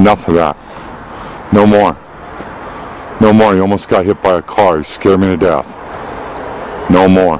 Enough of that. No more. No more. You almost got hit by a car. You scared me to death. No more.